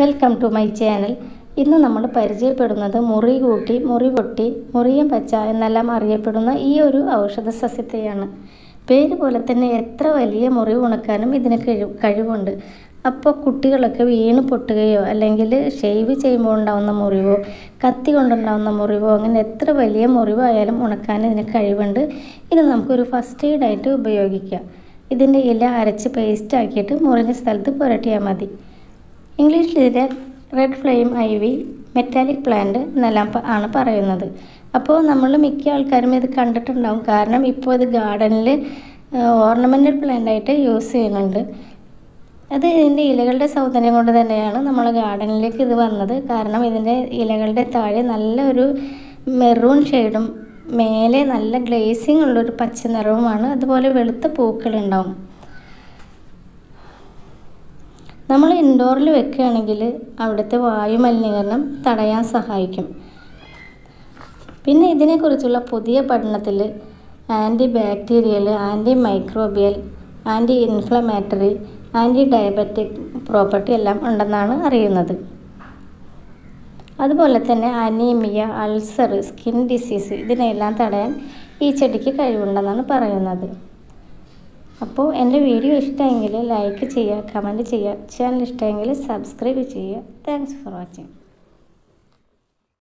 Welcome to my channel ഇന്ന് നമ്മൾ പരിചയപ്പെടുന്നത് മുറി കൂട്ടി മുറി പൊട്ടി മുറിയും പച്ച എന്നെല്ലാം അറിയപ്പെടുന്ന ഈ ഒരു ഔഷധ സസ്യത്തെയാണ്. പേര് പോലെ തന്നെ എത്ര വലിയ മുറി ഉണക്കാനും ഇതിന് കഴിവ് കഴിവുണ്ട്. അപ്പോൾ കുട്ടികളൊക്കെ വീണ് പൊട്ടുകയോ അല്ലെങ്കിൽ ഷേവ് ചെയ്യുമ്പോൾ ഉണ്ടാകുന്ന മുറിവോ കത്തി കൊണ്ടുണ്ടാകുന്ന മുറിവോ അങ്ങനെ എത്ര വലിയ മുറിവായാലും ഉണക്കാൻ ഇതിന് കഴിവുണ്ട്. ഇത് നമുക്കൊരു ഫസ്റ്റ് എയ്ഡായിട്ട് ഉപയോഗിക്കാം. ഇതിന്റെ ഇല അരച്ച് പേസ്റ്റ് ആക്കിയിട്ട് മുറിഞ്ഞ സ്ഥലത്ത് പുരട്ടിയാൽ മതി. ഇംഗ്ലീഷിൽ red flame I V metallic plant എന്നെല്ലാം ആണ് പറയുന്നത്. അപ്പോൾ നമ്മൾ മിക്ക ആൾക്കാരും ഇത് കണ്ടിട്ടുണ്ടാവും. കാരണം ഇപ്പോൾ ഇത് ഗാർഡനിൽ ഓർണമെന്റൽ പ്ലാന്റായിട്ട് യൂസ് ചെയ്യുന്നുണ്ട്. അത് ഇതിന്റെ ഇലകളുടെ സൗന്ദര്യം കൊണ്ട് തന്നെയാണ് നമ്മൾ ഗാർഡനിലേക്ക് ഇത് വന്നത്. കാരണം ഇതിന്റെ ഇലകളുടെ താഴെ നല്ലൊരു മെറൂൺ ഷെയ്ഡും മേലെ നല്ല ഗ്ലേസിങ് ഉള്ളൊരു പച്ച നിറവുമാണ്. അതുപോലെ വെളുത്ത പൂക്കളുണ്ടാവും. നമ്മൾ ഇൻഡോറിൽ വെക്കുകയാണെങ്കിൽ അവിടുത്തെ വായു മലിനീകരണം തടയാൻ സഹായിക്കും. പിന്നെ ഇതിനെക്കുറിച്ചുള്ള പുതിയ പഠനത്തിൽ anti bacterial anti microbial anti inflammatory anti diabetic property എല്ലാം ഉണ്ടെന്നാണ് അറിയുന്നത്. അതുപോലെ തന്നെ അനീമിയ അൾസർ സ്കിൻ ഡിസീസ് ഇതിനെല്ലാം തടയാൻ ഈ ചെടിക്ക് കഴിവുണ്ടെന്നാണ് പറയുന്നത്. അപ്പോൾ എന്റെ വീഡിയോ ഇഷ്ടമെങ്കിൽ ലൈക്ക് ചെയ്യുക കമന്റ് ചെയ്യുക ചാനൽ ഇഷ്ടമെങ്കിൽ സബ്സ്ക്രൈബ് ചെയ്യുക. Thanks for watching